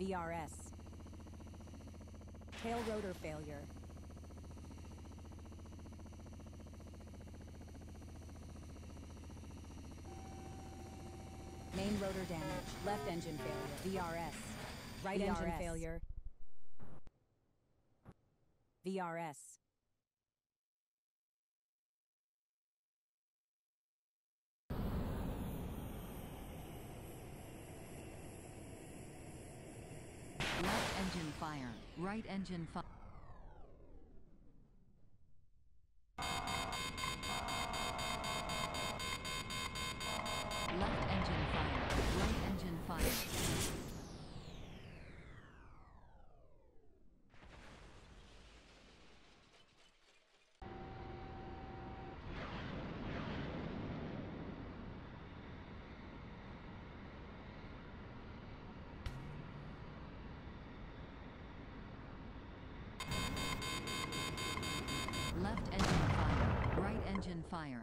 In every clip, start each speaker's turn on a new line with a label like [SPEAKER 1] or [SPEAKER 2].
[SPEAKER 1] VRS. Tail rotor failure. Main rotor damage. Left engine failure. VRS. Right engine failure. VRS.
[SPEAKER 2] Left engine fire. Right engine fire. Left engine fire. Right engine fire. Left engine fire. Right engine fire.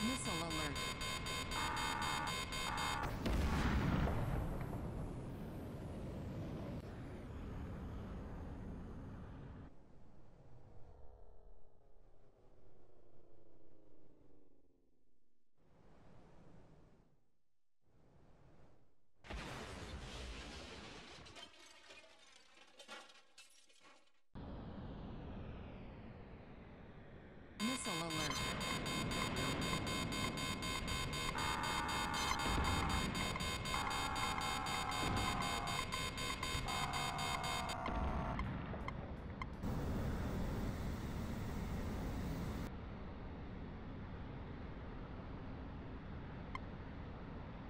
[SPEAKER 2] Missile alert. Missile alert.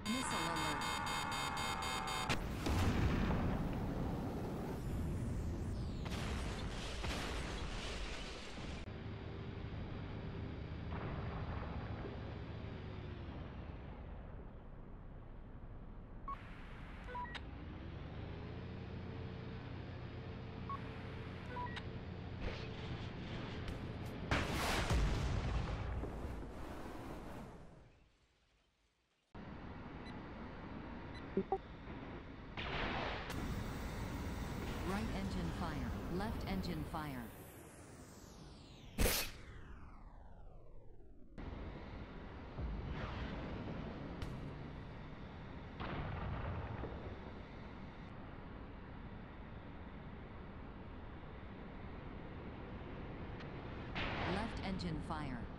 [SPEAKER 2] Missile alert. Right engine fire. Left engine fire. Left engine fire.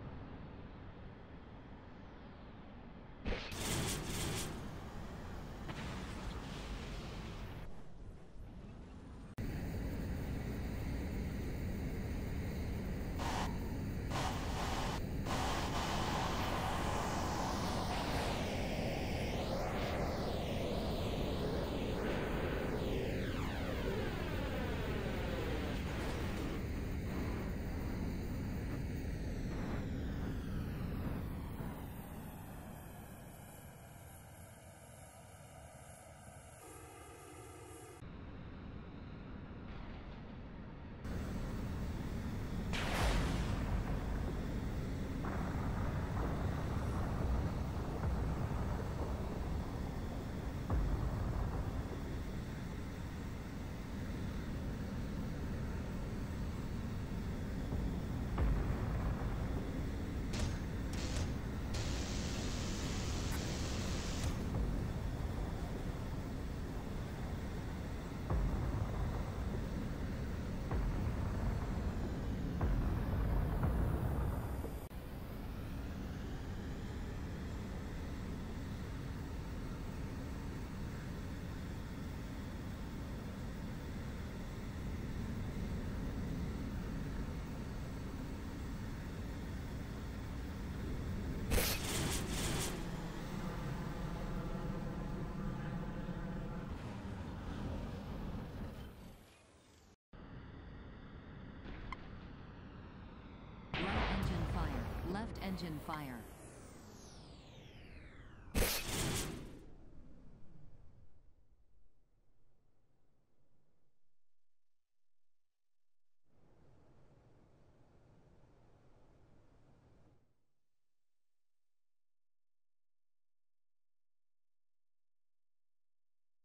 [SPEAKER 2] Left engine fire.